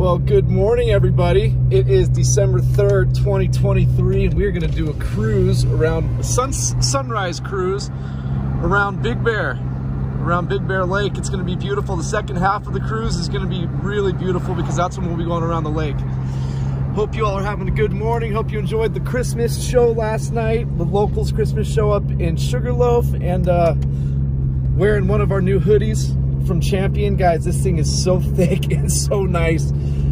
Well, good morning, everybody. It is December 3rd, 2023, and we're going to do a cruise around, sun, sunrise cruise around Big Bear, around Big Bear Lake. It's going to be beautiful. The second half of the cruise is going to be really beautiful because that's when we'll be going around the lake. Hope you all are having a good morning. Hope you enjoyed the Christmas show last night, the locals Christmas show up in Sugarloaf, and uh, wearing one of our new hoodies from Champion. Guys, this thing is so thick and so nice.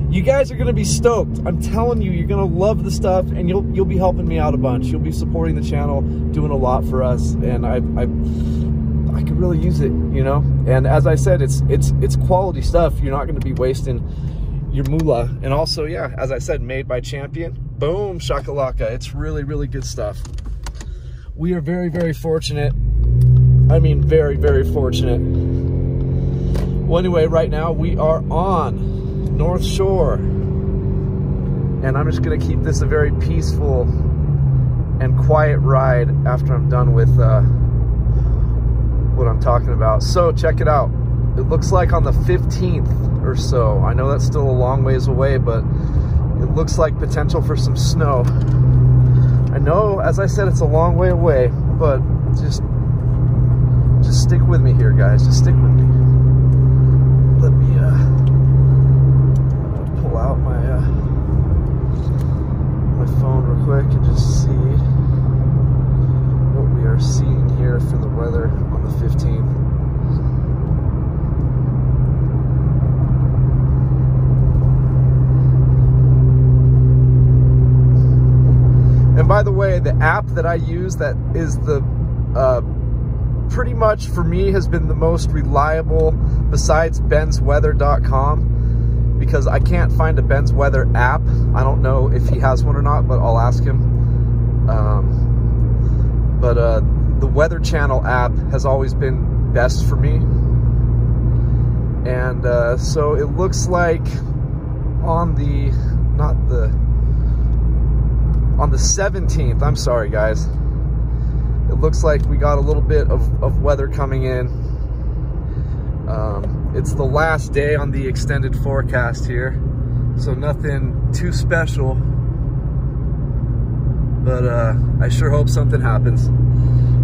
You guys are gonna be stoked. I'm telling you, you're gonna love the stuff and you'll you'll be helping me out a bunch. You'll be supporting the channel, doing a lot for us, and I I I could really use it, you know? And as I said, it's it's it's quality stuff. You're not gonna be wasting your moolah. And also, yeah, as I said, made by Champion. Boom, shakalaka. It's really, really good stuff. We are very, very fortunate. I mean, very, very fortunate well, anyway, right now we are on North Shore. And I'm just going to keep this a very peaceful and quiet ride after I'm done with uh, what I'm talking about. So check it out. It looks like on the 15th or so. I know that's still a long ways away, but it looks like potential for some snow. I know, as I said, it's a long way away, but just just stick with me here, guys. Just stick with me let me uh, out my uh, my phone real quick and just see what we are seeing here for the weather on the 15th. And by the way, the app that I use that is the uh, pretty much for me has been the most reliable besides bensweather.com because I can't find a Ben's Weather app. I don't know if he has one or not, but I'll ask him. Um, but uh, the Weather Channel app has always been best for me. And uh, so it looks like on the, not the, on the 17th, I'm sorry guys, it looks like we got a little bit of, of weather coming in. Um, it's the last day on the extended forecast here, so nothing too special. But uh, I sure hope something happens.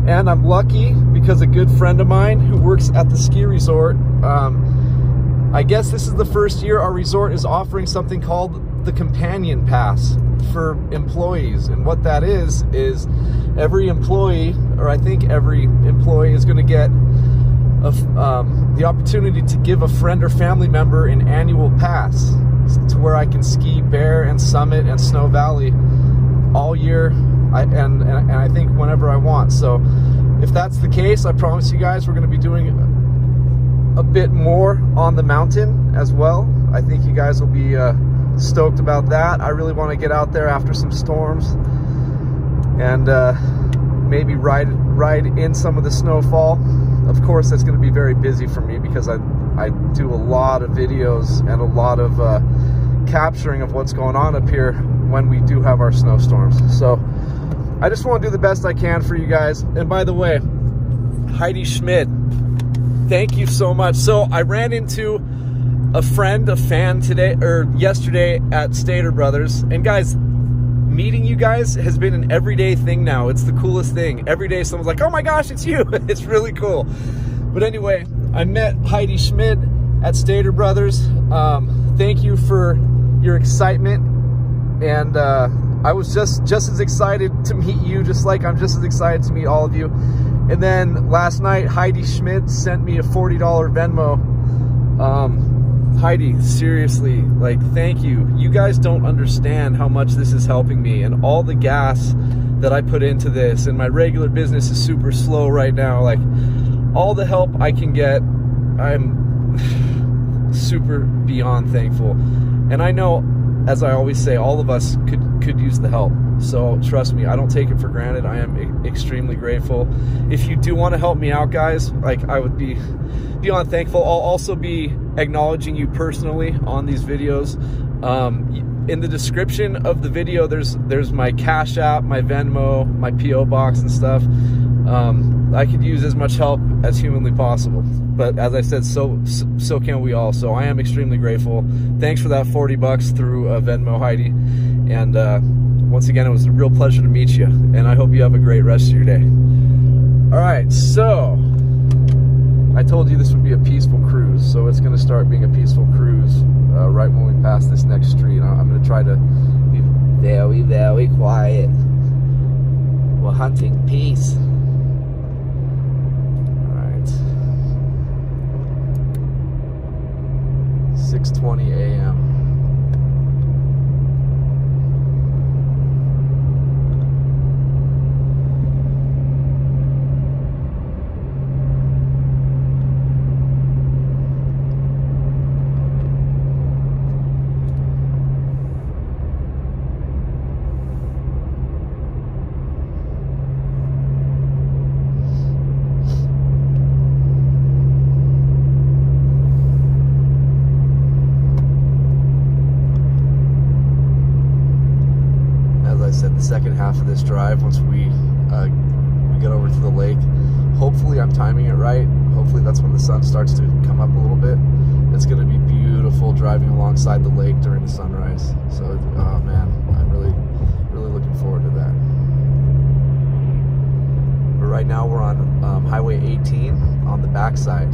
And I'm lucky because a good friend of mine who works at the ski resort, um, I guess this is the first year our resort is offering something called the Companion Pass for employees. And what that is, is every employee, or I think every employee is going to get um, the opportunity to give a friend or family member an annual pass to where I can ski Bear and Summit and Snow Valley all year I, and, and, and I think whenever I want. So if that's the case, I promise you guys we're going to be doing a bit more on the mountain as well. I think you guys will be uh, stoked about that. I really want to get out there after some storms and uh, maybe ride ride in some of the snowfall. Of course, that's going to be very busy for me because I I do a lot of videos and a lot of uh, capturing of what's going on up here when we do have our snowstorms. So I just want to do the best I can for you guys. And by the way, Heidi Schmidt, thank you so much. So I ran into a friend, a fan today or yesterday at Stater Brothers. And guys, meeting you guys has been an everyday thing now. It's the coolest thing. Every day someone's like, oh my gosh, it's you. it's really cool. But anyway, I met Heidi Schmidt at Stater Brothers. Um, thank you for your excitement. And uh, I was just, just as excited to meet you, just like I'm just as excited to meet all of you. And then last night, Heidi Schmidt sent me a $40 Venmo. Um, Heidi, seriously, like, thank you. You guys don't understand how much this is helping me and all the gas that I put into this. And my regular business is super slow right now. Like, all the help I can get, I'm super beyond thankful. And I know, as I always say, all of us could, could use the help. So trust me, I don't take it for granted. I am extremely grateful. If you do want to help me out, guys, like I would be beyond thankful. I'll also be acknowledging you personally on these videos. Um, in the description of the video, there's there's my Cash App, my Venmo, my PO box and stuff. Um, I could use as much help as humanly possible. But as I said, so so can we all. So I am extremely grateful. Thanks for that 40 bucks through uh, Venmo, Heidi. And uh, once again, it was a real pleasure to meet you. And I hope you have a great rest of your day. All right, so I told you this would be a peaceful cruise, so it's going to start being a peaceful cruise uh, right when we pass this next street. I'm going to try to be very, very quiet. We're hunting peace. All right. 6:20 a.m. second half of this drive once we uh, we get over to the lake. Hopefully I'm timing it right. Hopefully that's when the sun starts to come up a little bit. It's going to be beautiful driving alongside the lake during the sunrise. So, oh man, I'm really, really looking forward to that. But right now we're on um, Highway 18 on the backside.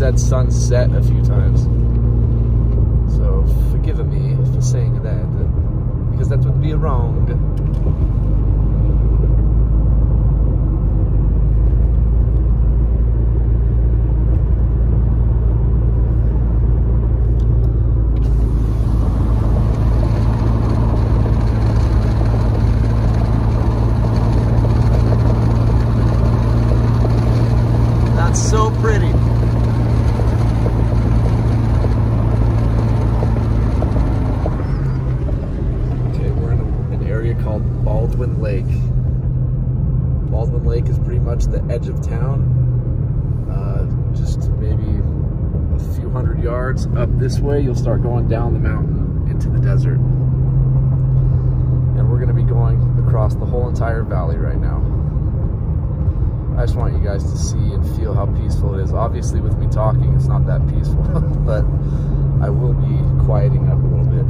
Said sunset a few times. So forgive me for saying that. Because that would be wrong. The edge of town. Uh, just maybe a few hundred yards up this way, you'll start going down the mountain into the desert. And we're going to be going across the whole entire valley right now. I just want you guys to see and feel how peaceful it is. Obviously, with me talking, it's not that peaceful, but I will be quieting up a little bit.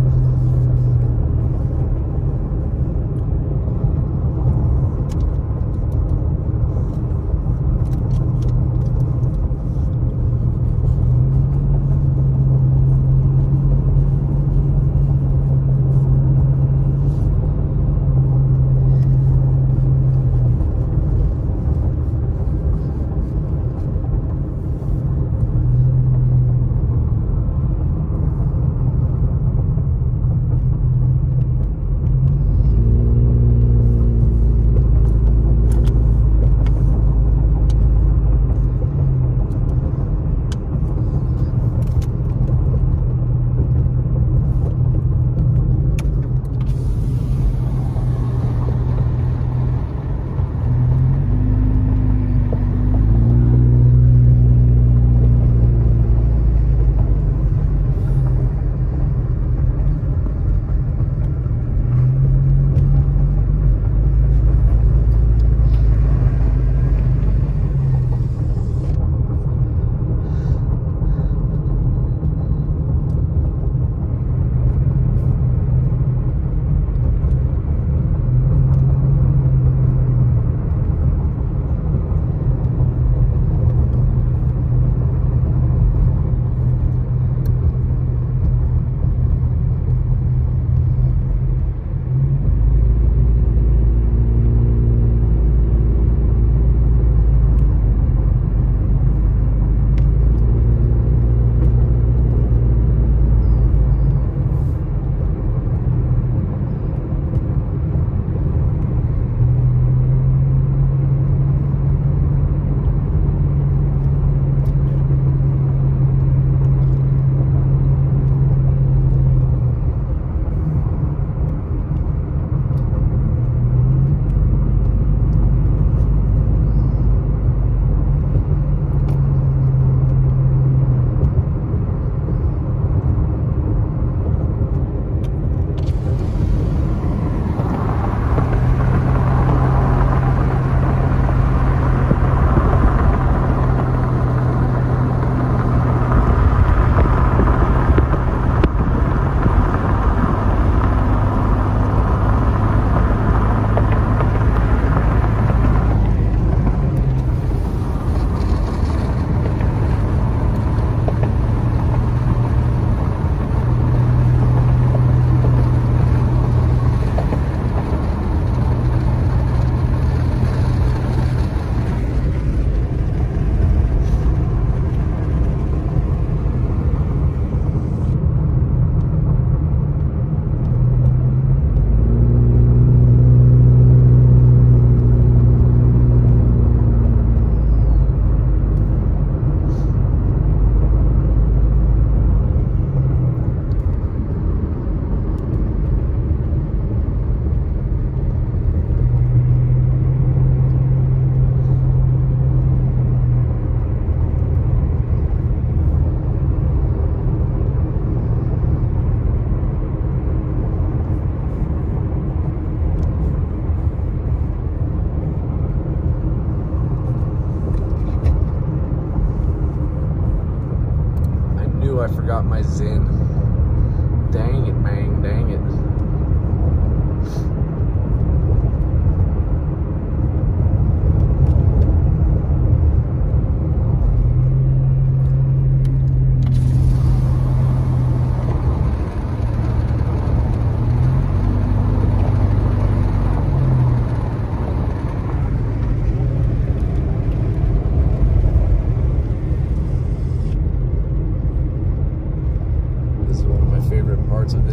I forgot my Zyn. Dang it, man.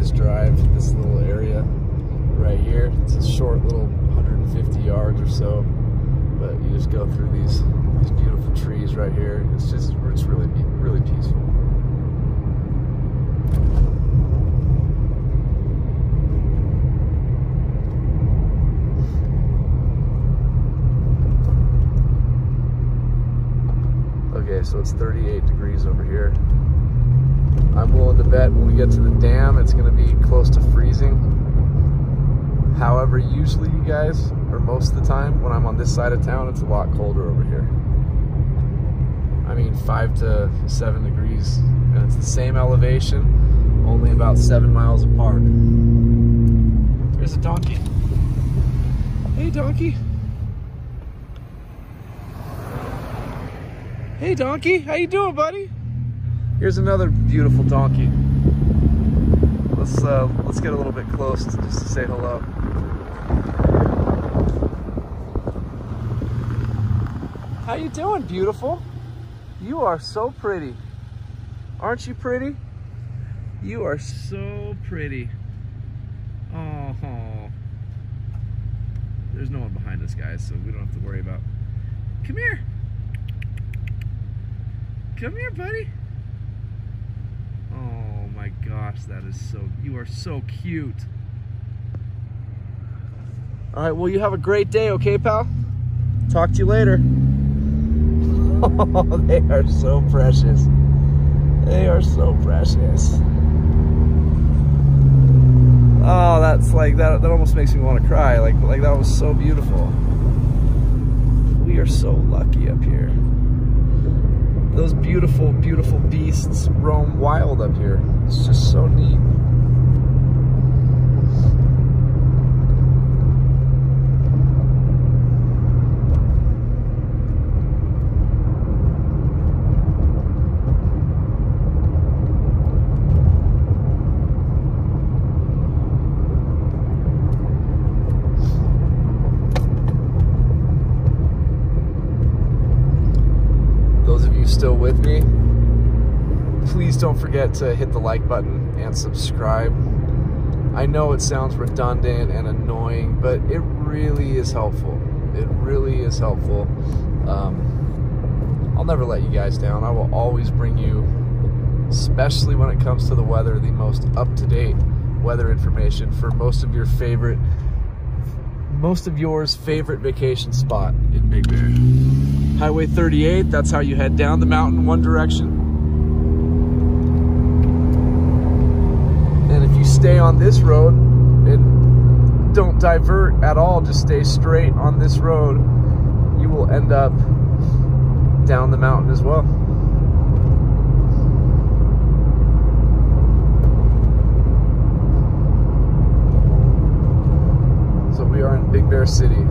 just drive this little area right here. It's a short little 150 yards or so, but you just go through these these beautiful trees right here. It's just it's really really peaceful. Okay, it's 38 degrees over here. I'm willing to bet when we get to the dam, it's going to be close to freezing. However, usually, you guys, or most of the time, when I'm on this side of town, it's a lot colder over here. I mean, five to seven degrees, and it's the same elevation, only about seven miles apart. There's a donkey. Hey, donkey. Hey, donkey. How you doing, buddy? Here's another beautiful donkey. Let's uh, let's get a little bit close to, just to say hello. How you doing, beautiful? You are so pretty. Aren't you pretty? You are so pretty. Oh, there's no one behind us, guys, so we don't have to worry about. Come here. Come here, buddy Oh my gosh, that is so, you are so cute. All right, well, you have a great day, okay, pal? Talk to you later. Oh, they are so precious. They are so precious. Oh, that's like, that, that almost makes me want to cry. Like, like that was so beautiful. We are so lucky up here those beautiful, beautiful beasts roam wild up here. It's just so neat. Still with me, please don't forget to hit the like button and subscribe. I know it sounds redundant and annoying, but it really is helpful. It really is helpful. Um, I'll never let you guys down. I will always bring you, especially when it comes to the weather, the most up-to-date weather information for most of your favorite most of yours favorite vacation spot in Big Bear. Highway 38, that's how you head down the mountain one direction. And if you stay on this road and don't divert at all, just stay straight on this road, you will end up down the mountain as well. So we are in Big Bear City.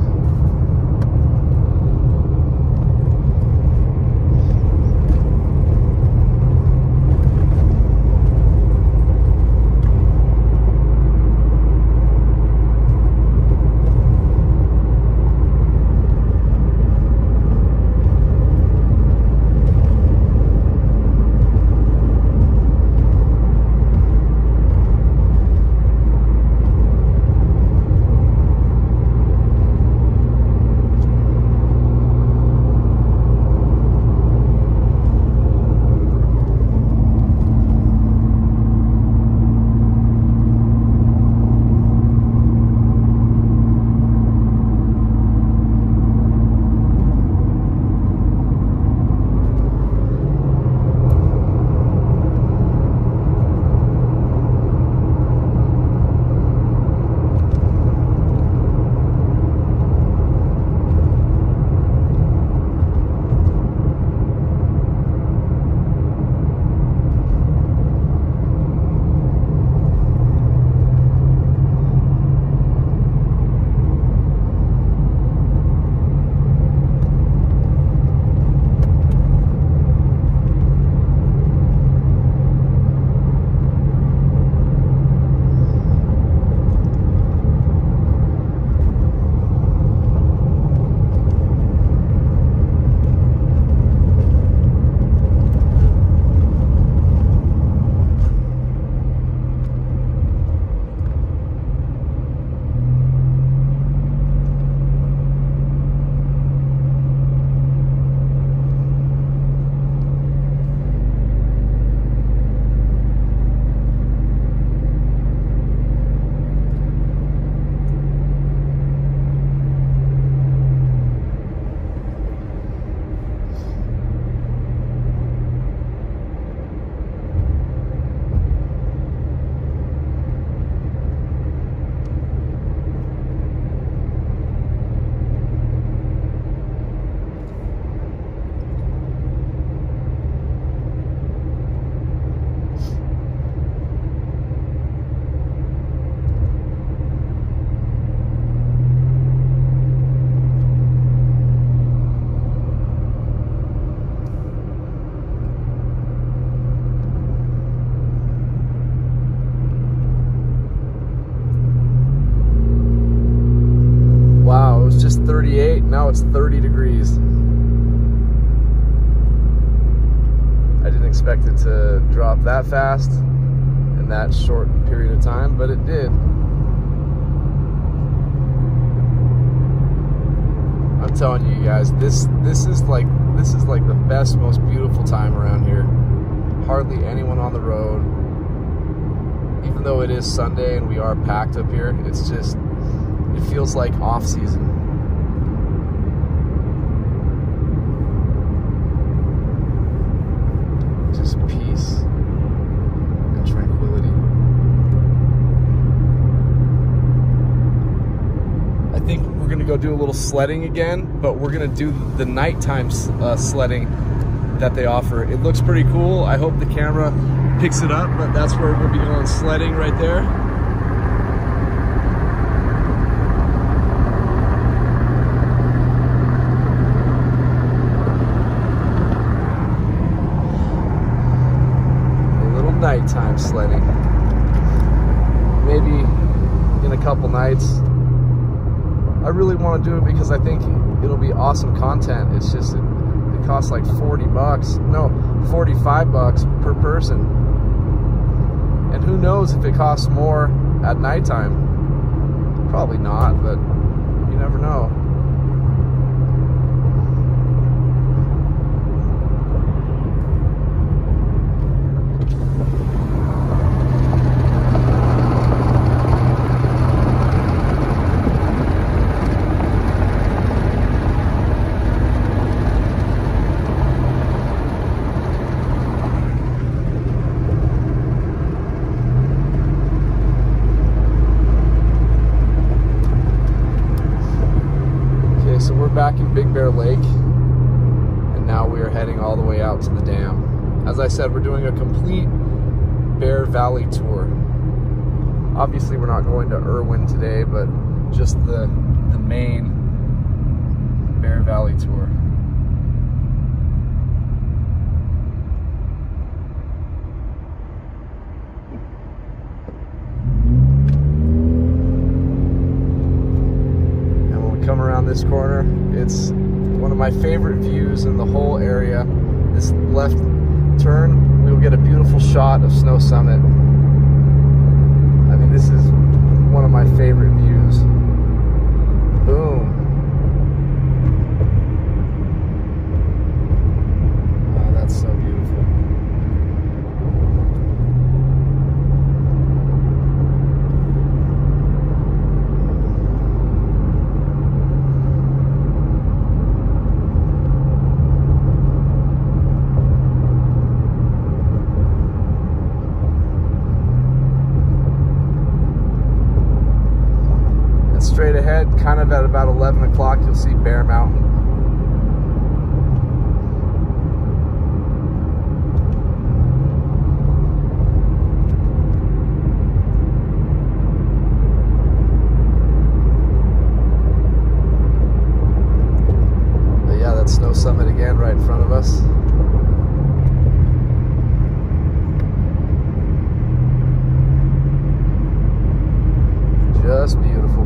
Now it's 30 degrees. I didn't expect it to drop that fast in that short period of time, but it did. I'm telling you guys, this this is like this is like the best, most beautiful time around here. Hardly anyone on the road. Even though it is Sunday and we are packed up here, it's just it feels like off season. Just peace and tranquility. I think we're gonna go do a little sledding again, but we're gonna do the nighttime uh, sledding that they offer. It looks pretty cool. I hope the camera picks it up, but that's where we'll be going sledding right there. A little nighttime sledding. Maybe in a couple nights. I really want to do it because I think it'll be awesome content. It's just, it, it costs like 40 bucks. No, 45 bucks per person. And who knows if it costs more at nighttime. Probably not, but you never know. Okay, so we're back in Big Bear Lake, and now we are heading all the way out to the dam. As I said, we're doing a complete Bear Valley tour. Obviously, we're not going to Erwin today, but just the the main Bear Valley tour. And when we come around this corner, it's one of my favorite views in the whole area. This left turn, get a beautiful shot of Snow Summit. I mean, this is one of my favorite views. Boom. Oh, that's so beautiful. And straight ahead, kind of at about 11 o'clock, you'll see Bear Mountain. But yeah, that's Snow Summit again right in front of us. Just beautiful.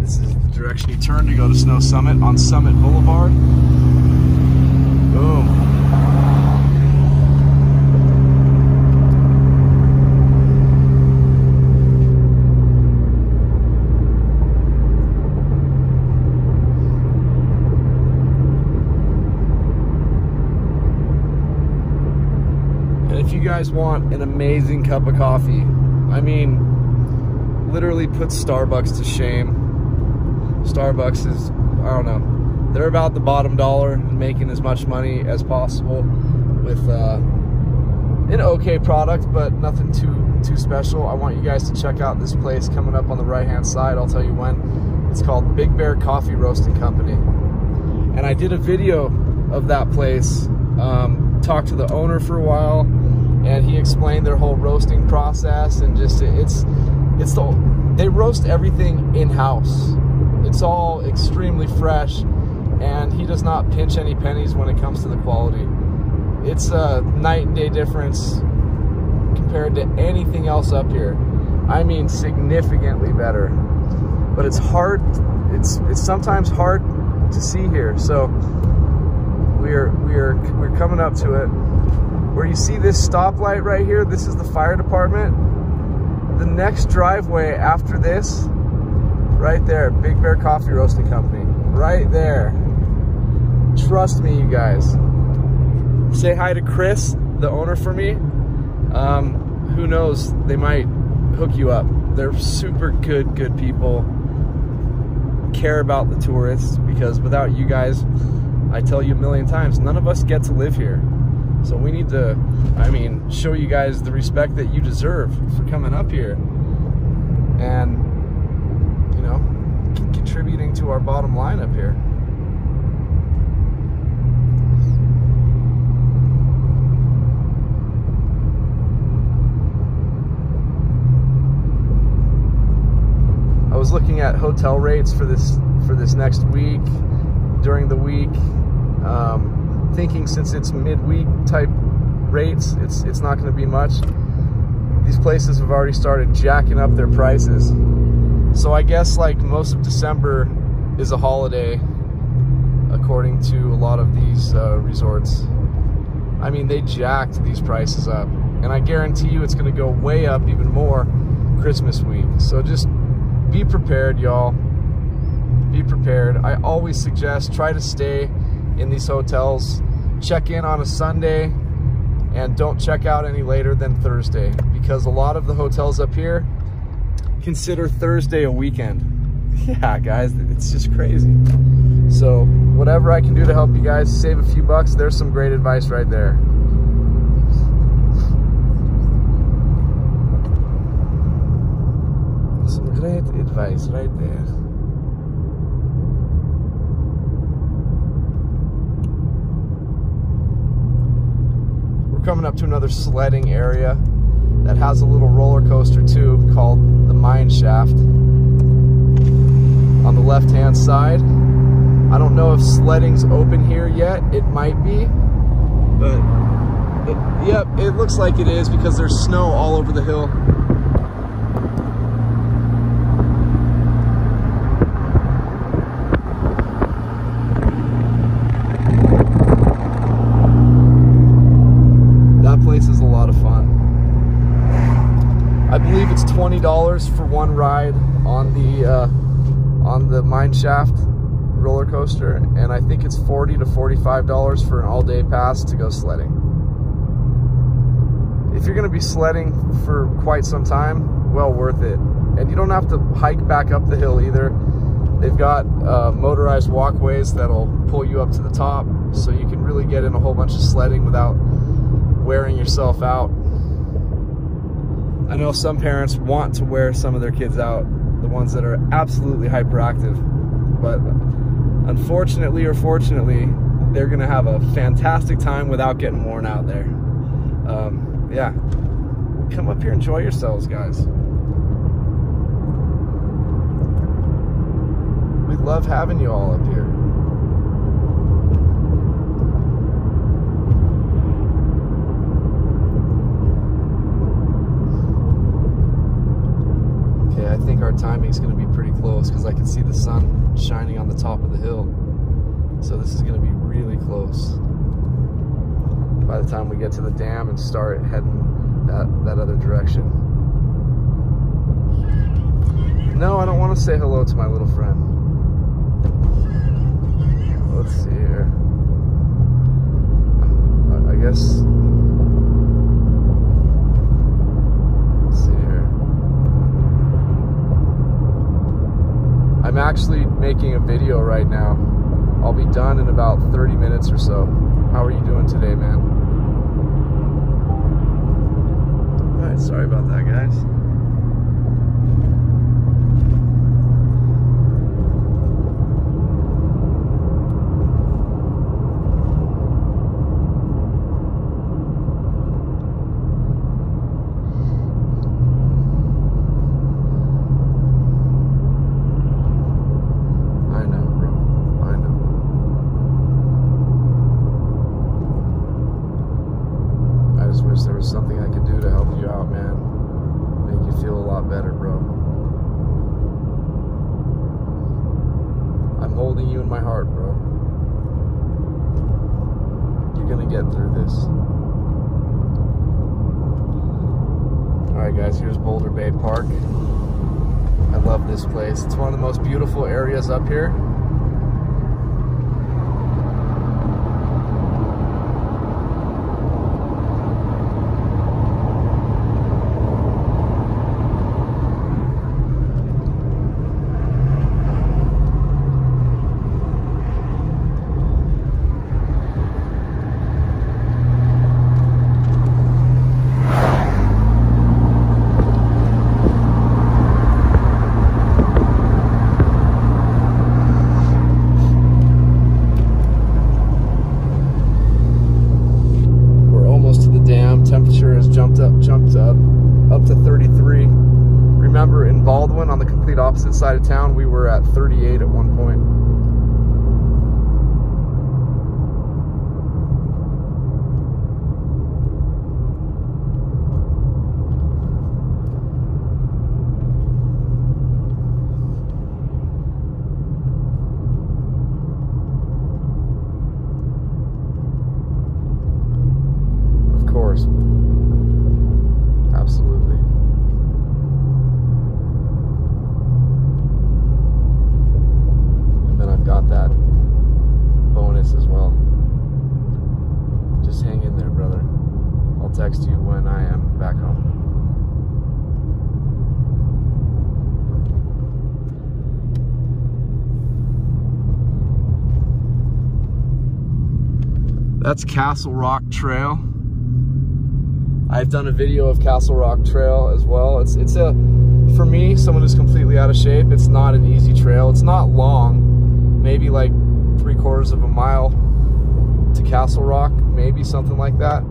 This you turn to go to Snow Summit on Summit Boulevard. Boom. If you guys want an amazing cup of coffee, I mean, literally put Starbucks to shame. Starbucks is, I don't know, they're about the bottom dollar and making as much money as possible with uh, an okay product, but nothing too too special. I want you guys to check out this place coming up on the right hand side. I'll tell you when. It's called Big Bear Coffee Roasting Company. And I did a video of that place, um, talked to the owner for a while, and he explained their whole roasting process and just it's it's the they roast everything in-house. It's all extremely fresh and he does not pinch any pennies when it comes to the quality. It's a night and day difference compared to anything else up here. I mean significantly better. But it's hard it's it's sometimes hard to see here. So we're we're we're coming up to it. Where you see this stoplight right here, this is the fire department. The next driveway after this, right there, Big Bear Coffee Roasting Company, right there. Trust me, you guys. Say hi to Chris, the owner for me. Um, who knows, they might hook you up. They're super good, good people. Care about the tourists because without you guys, I tell you a million times, none of us get to live here. So we need to, I mean, show you guys the respect that you deserve for coming up here and, contributing to our bottom line up here. I was looking at hotel rates for this for this next week during the week. Um, thinking since it's midweek type rates, it's it's not going to be much. These places have already started jacking up their prices. So I guess like most of December is a holiday, according to a lot of these uh, resorts. I mean, they jacked these prices up, and I guarantee you it's going to go way up even more Christmas week. So just be prepared, y'all. Be prepared. I always suggest try to stay in these hotels. Check in on a Sunday and don't check out any later than Thursday because a lot of the hotels up here consider Thursday a weekend. Yeah, guys, it's just crazy. So whatever I can do to help you guys save a few bucks, there's some great advice right there. Some great advice right there. We're coming up to another sledding area that has a little roller coaster too called the Mine Shaft on the left hand side. I don't know if sledding's open here yet. It might be, but it, yep, it looks like it is because there's snow all over the hill. $20 for one ride on the uh, on the mine shaft roller coaster and I think it's 40 to $45 for an all-day pass to go sledding. If you're gonna be sledding for quite some time, well worth it. And you don't have to hike back up the hill either. They've got uh, motorized walkways that'll pull you up to the top so you can really get in a whole bunch of sledding without wearing yourself out. I know some parents want to wear some of their kids out, the ones that are absolutely hyperactive, but unfortunately or fortunately, they're gonna have a fantastic time without getting worn out there. Um, yeah, come up here, enjoy yourselves, guys. We love having you all up here. Think our timing is going to be pretty close because I can see the sun shining on the top of the hill. So this is going to be really close by the time we get to the dam and start heading that, that other direction. No, I don't want to say hello to my little friend. Let's see here. I guess I'm actually making a video right now. I'll be done in about 30 minutes or so. How are you doing today, man? Alright, sorry about that, guys. That's Castle Rock Trail. I've done a video of Castle Rock Trail as well. It's it's a for me, someone who's completely out of shape, it's not an easy trail. It's not long, maybe like three quarters of a mile to Castle Rock, maybe something like that.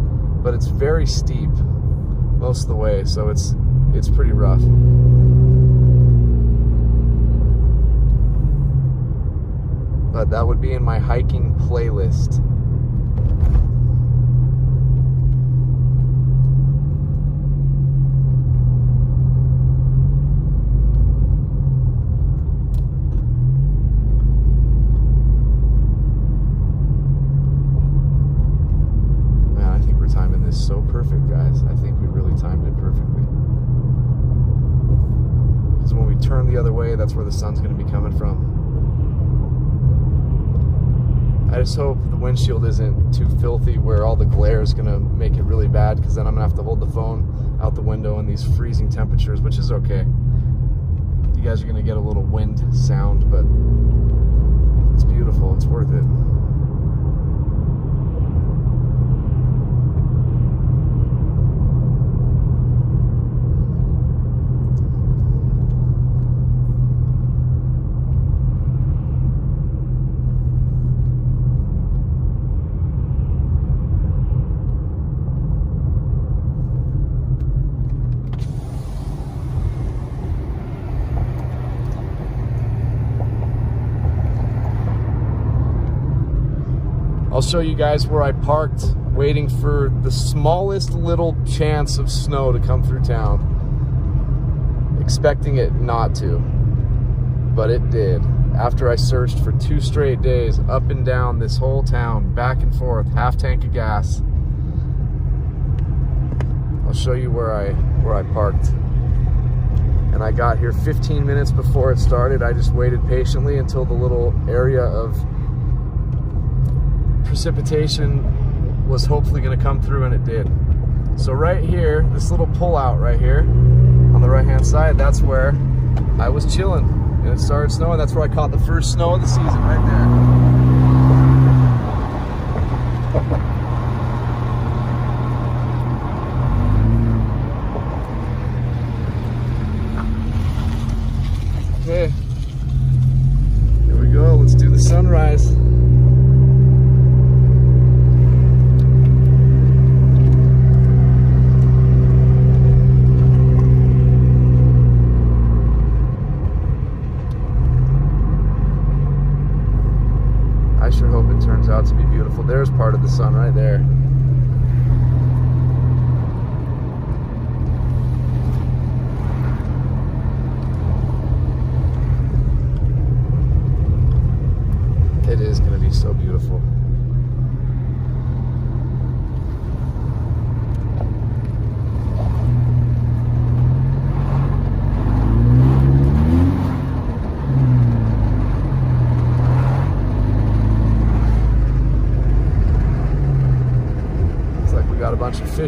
But it's very steep most of the way, so it's it's pretty rough. But that would be in my hiking playlist. so perfect, guys. I think we really timed it perfectly. Because when we turn the other way, that's where the sun's going to be coming from. I just hope the windshield isn't too filthy where all the glare is going to make it really bad because then I'm going to have to hold the phone out the window in these freezing temperatures, which is okay. You guys are going to get a little wind sound, but it's beautiful. It's worth it. Show you guys where I parked waiting for the smallest little chance of snow to come through town. Expecting it not to, but it did. After I searched for two straight days up and down this whole town, back and forth, half tank of gas. I'll show you where I where I parked. And I got here 15 minutes before it started. I just waited patiently until the little area of precipitation was hopefully going to come through and it did. So right here, this little pullout right here on the right hand side, that's where I was chilling and it started snowing. That's where I caught the first snow of the season right there.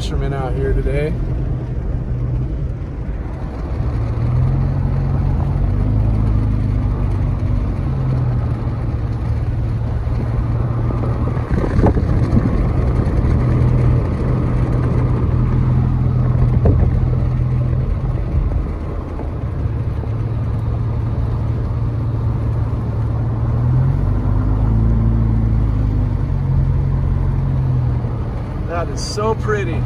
fishermen out here today. is so pretty.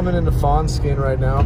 coming into Fawnskin right now.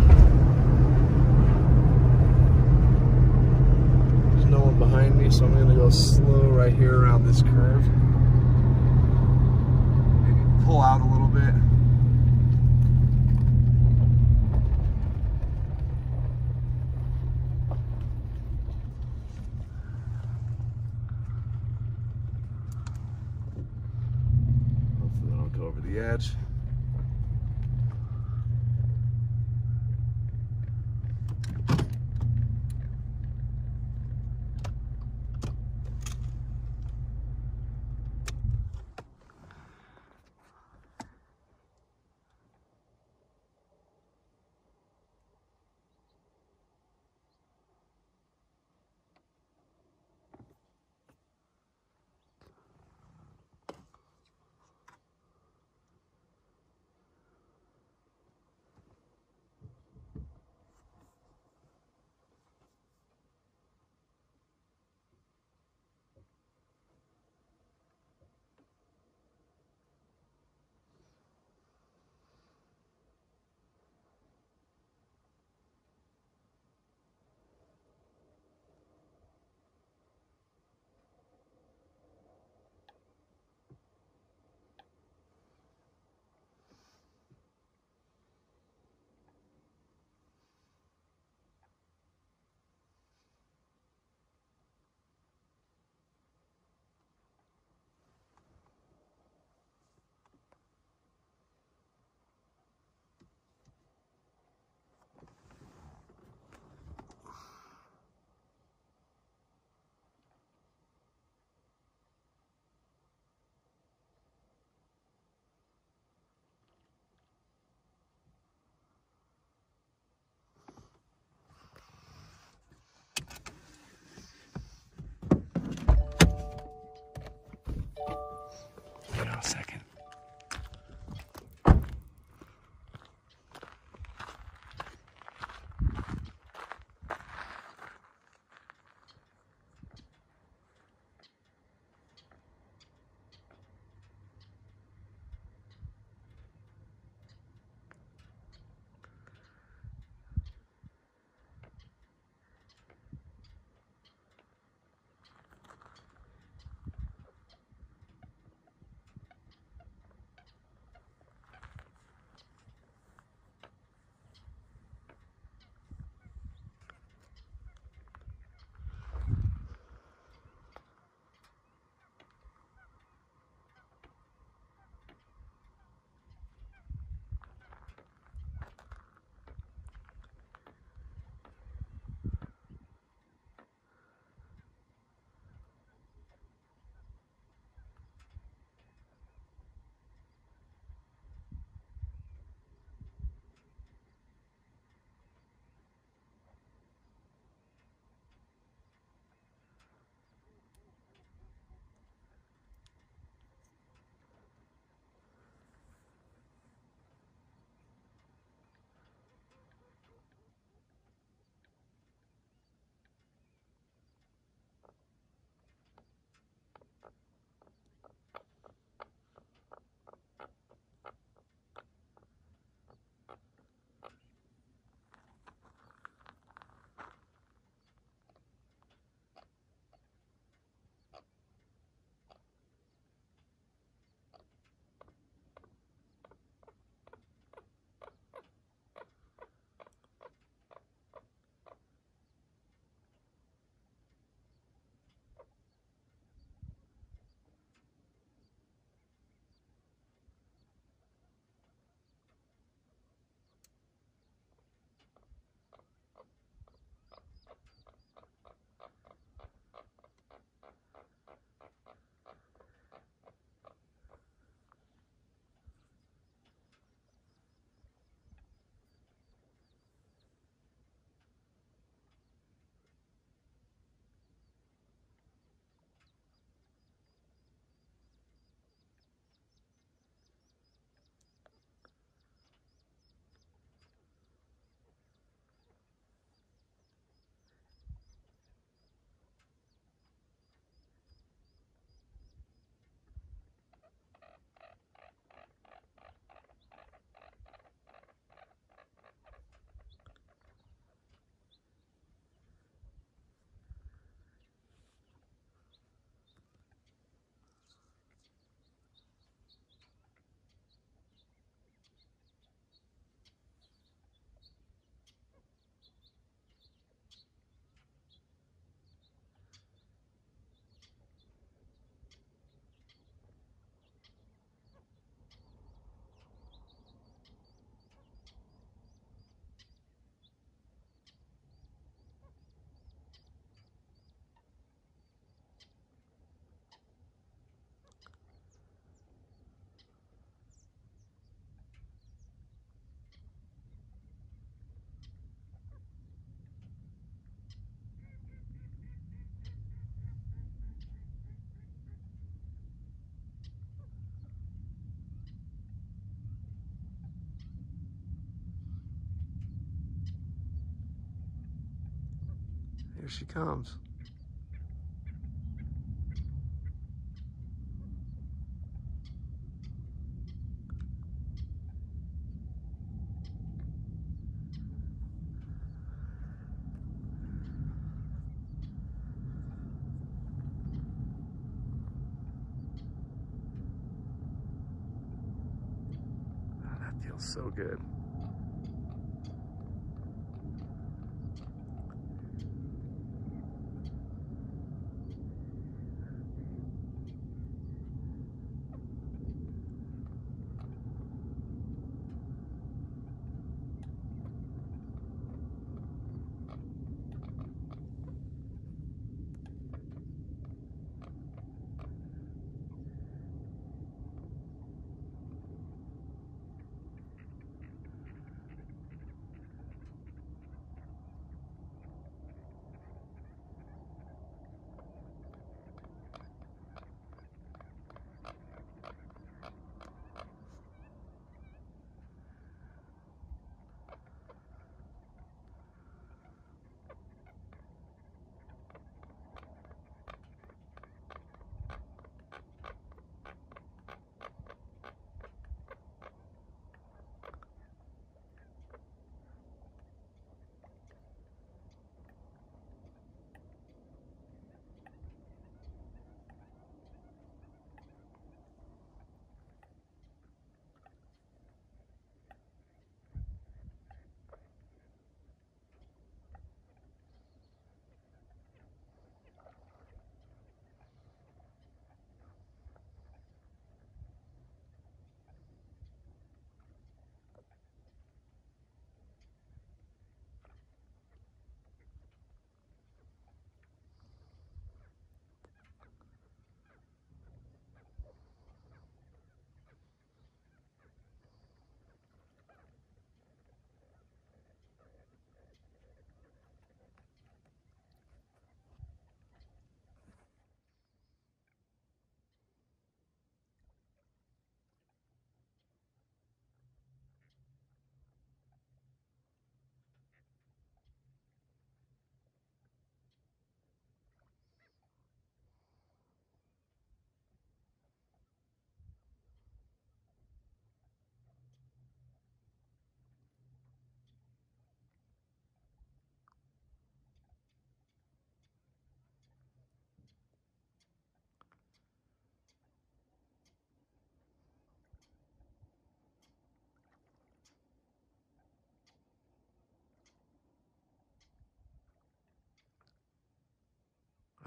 Here she comes.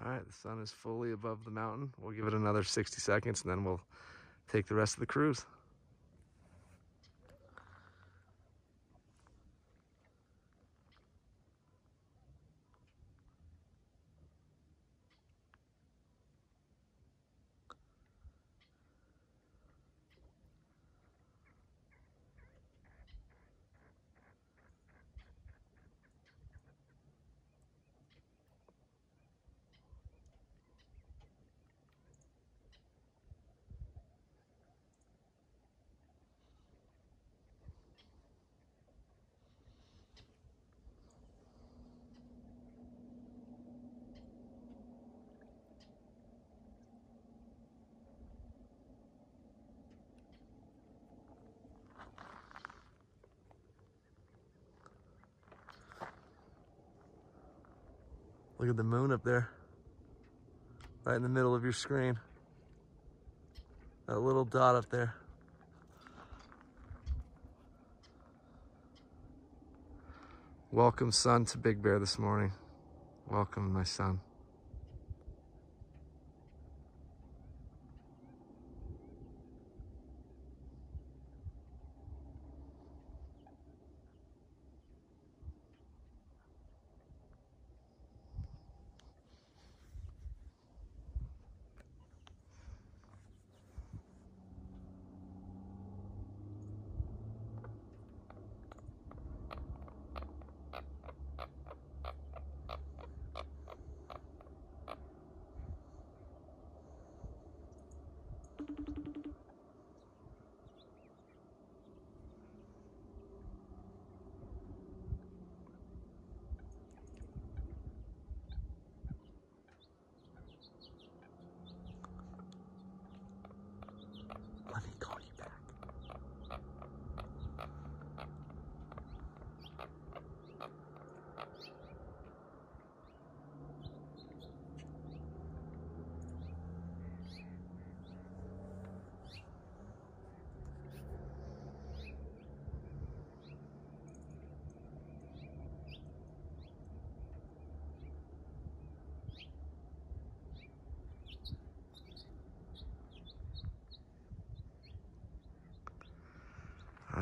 All right, the sun is fully above the mountain. We'll give it another 60 seconds and then we'll take the rest of the cruise. Look at the moon up there. Right in the middle of your screen. That little dot up there. Welcome, son, to Big Bear this morning. Welcome, my son.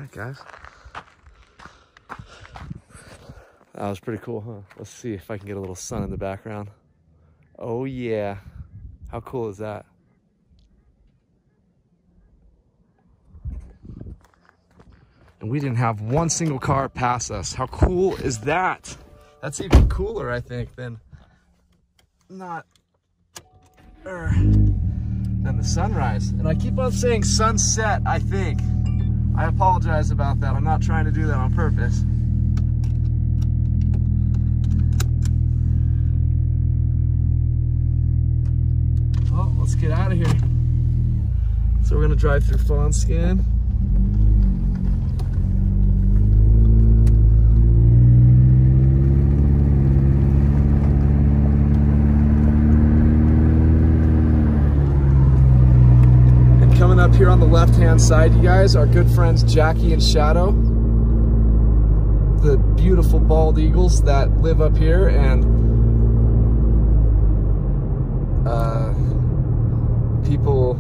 Right, guys. That was pretty cool, huh? Let's see if I can get a little sun in the background. Oh yeah. How cool is that? And we didn't have one single car pass us. How cool is that? That's even cooler, I think, than not er, than the sunrise. And I keep on saying sunset, I think. I apologize about that. I'm not trying to do that on purpose. Oh, let's get out of here. So we're gonna drive through Fawnskin. And coming up here on the left-hand side, you guys, our good friends Jackie and Shadow, the beautiful bald eagles that live up here and uh, people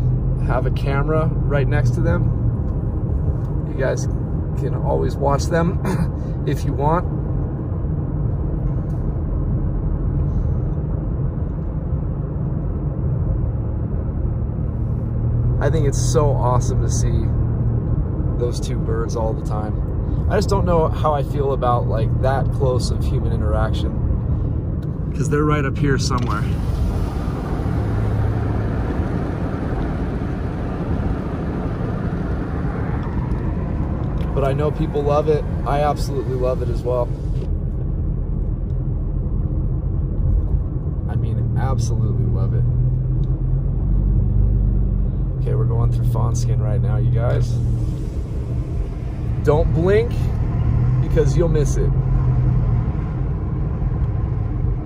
have a camera right next to them. You guys can always watch them if you want. Think it's so awesome to see those two birds all the time. I just don't know how I feel about like that close of human interaction because they're right up here somewhere. but I know people love it. I absolutely love it as well. I mean, absolutely love it. Okay, we're going through Fawnskin right now, you guys. Don't blink because you'll miss it.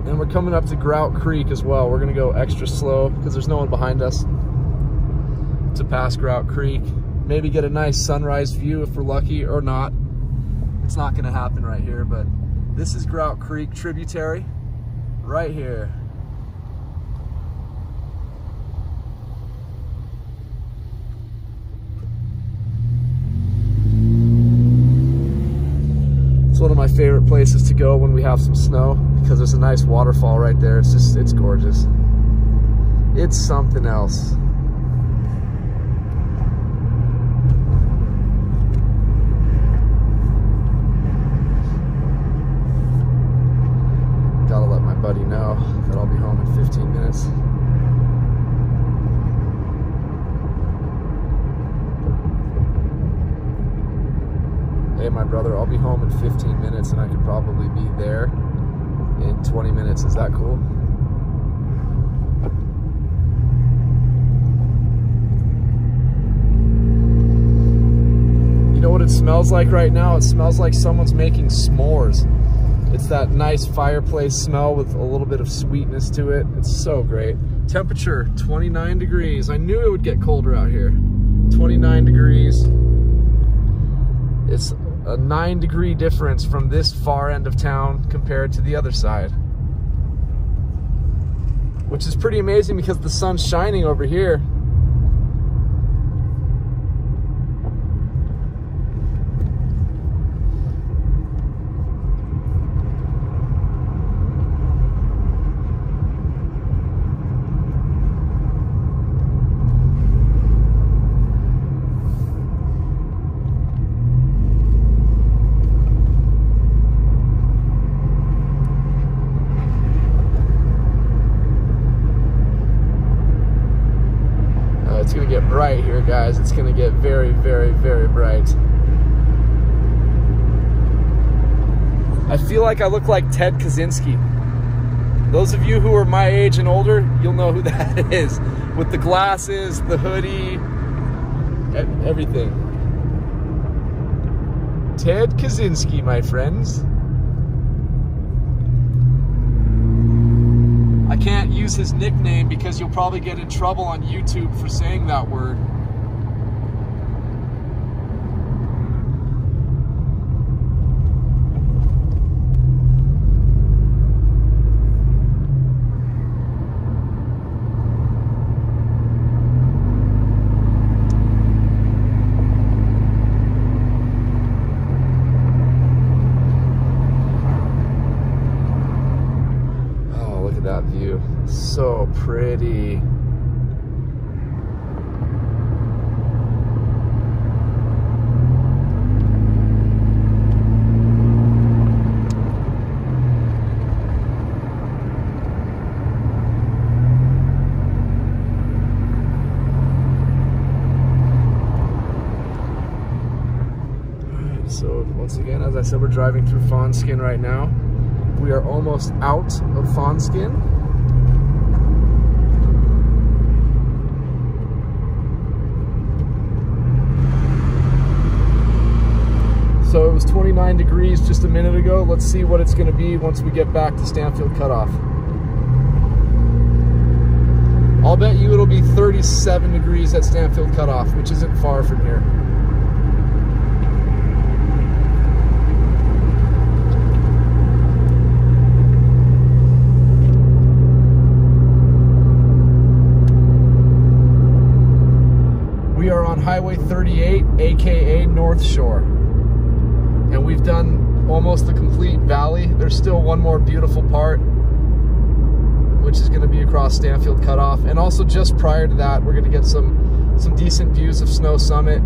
And we're coming up to Grout Creek as well. We're gonna go extra slow because there's no one behind us to pass Grout Creek maybe get a nice sunrise view if we're lucky or not. It's not gonna happen right here, but this is Grout Creek tributary right here. It's one of my favorite places to go when we have some snow because there's a nice waterfall right there. It's just, it's gorgeous. It's something else. Gotta let my buddy know that I'll be home in 15 minutes. Hey, my brother, I'll be home in 15 minutes and I could probably be there in 20 minutes. Is that cool? You know what it smells like right now? It smells like someone's making s'mores. It's that nice fireplace smell with a little bit of sweetness to it. It's so great. Temperature, 29 degrees. I knew it would get colder out here. 29 degrees. It's a nine degree difference from this far end of town compared to the other side. Which is pretty amazing because the sun's shining over here bright here, guys. It's going to get very, very, very bright. I feel like I look like Ted Kaczynski. Those of you who are my age and older, you'll know who that is. With the glasses, the hoodie, everything. Ted Kaczynski, my friends. I can't use his nickname because you'll probably get in trouble on YouTube for saying that word. at that view. So pretty. So once again, as I said, we're driving through Fawnskin right now. We are almost out of Fawnskin. So it was 29 degrees just a minute ago. Let's see what it's gonna be once we get back to Stanfield Cutoff. I'll bet you it'll be 37 degrees at Stanfield Cutoff, which isn't far from here. We are on Highway 38, aka North Shore. Done almost the complete valley. There's still one more beautiful part, which is going to be across Stanfield Cutoff. And also just prior to that, we're going to get some, some decent views of Snow Summit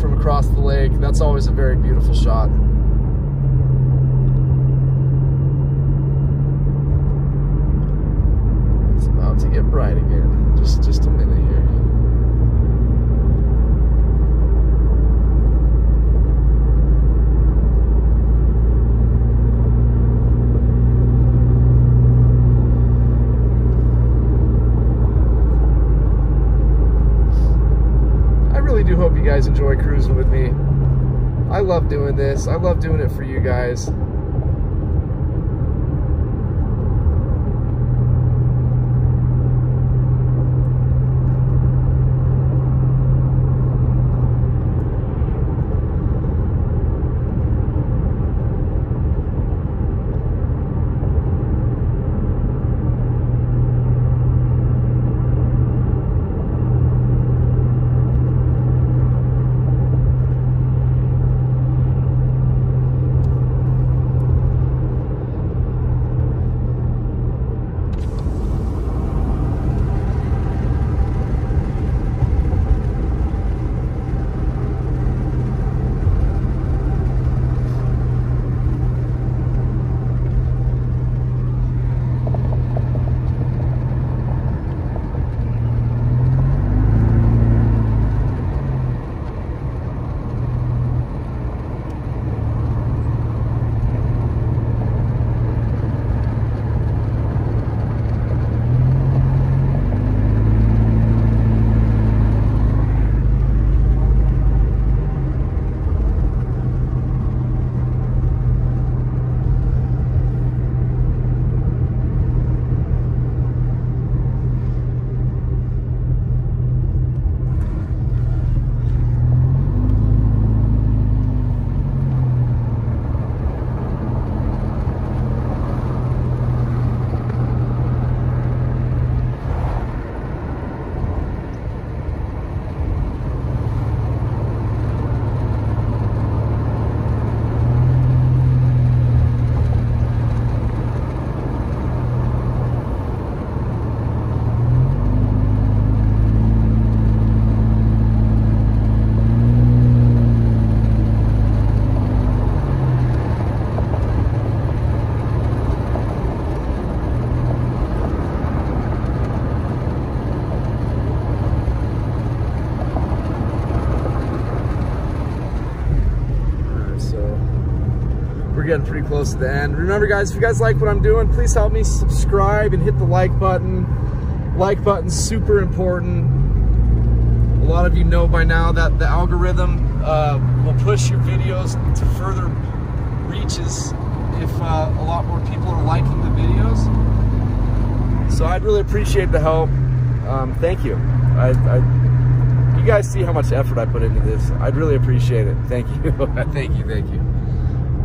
from across the lake. That's always a very beautiful shot. It's about to get bright again. Just, just a minute here. guys enjoy cruising with me. I love doing this. I love doing it for you guys. Getting pretty close to the end. Remember guys, if you guys like what I'm doing, please help me subscribe and hit the like button. Like button's super important. A lot of you know by now that the algorithm uh, will push your videos to further reaches if uh, a lot more people are liking the videos. So I'd really appreciate the help. Um, thank you. I, I, you guys see how much effort I put into this. I'd really appreciate it. Thank you. thank you. Thank you.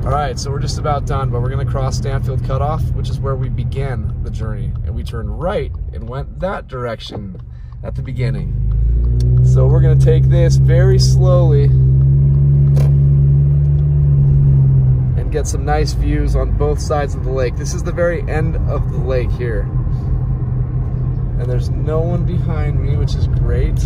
All right, so we're just about done, but we're gonna cross Stanfield Cutoff, which is where we began the journey. And we turned right and went that direction at the beginning. So we're gonna take this very slowly and get some nice views on both sides of the lake. This is the very end of the lake here. And there's no one behind me, which is great.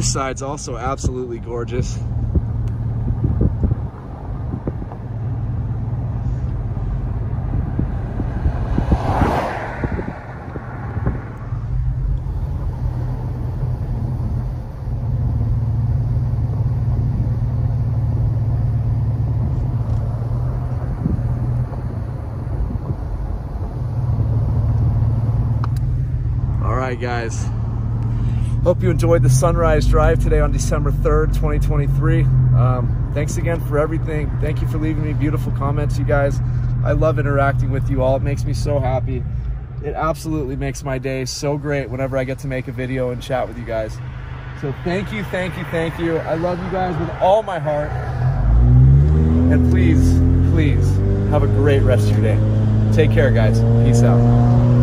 This side's also absolutely gorgeous. All right, guys. Hope you enjoyed the sunrise drive today on December 3rd, 2023. Um, thanks again for everything. Thank you for leaving me beautiful comments, you guys. I love interacting with you all. It makes me so happy. It absolutely makes my day so great whenever I get to make a video and chat with you guys. So thank you, thank you, thank you. I love you guys with all my heart. And please, please have a great rest of your day. Take care, guys. Peace out.